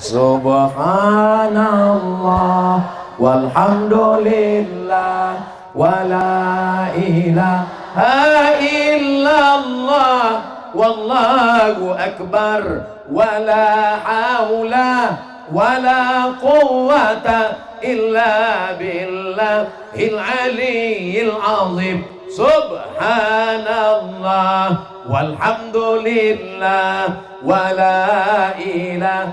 سبحان الله والحمد لله ولا إله إلا الله والله أكبر ولا حول ولا قوة إلا بالله العلي العظيم سبحان الله والحمد لله ولا إله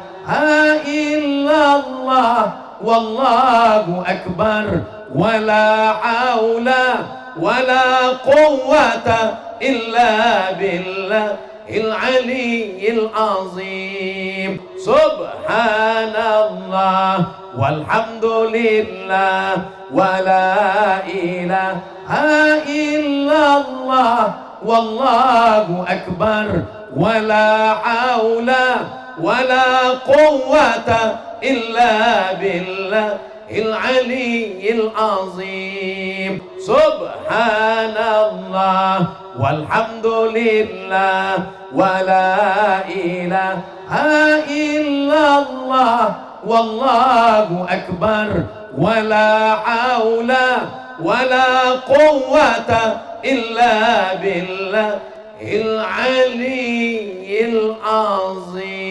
إلا الله والله أكبر ولا حول ولا قوة إلا بالله العلي العظيم سبحان الله والحمد لله ولا إله إلا الله والله أكبر. ولا حول ولا قوة إلا بالله العلي العظيم. سبحان الله والحمد لله ولا إله إلا الله والله أكبر. ولا حول ولا قوة إلا بالله العلي العظيم.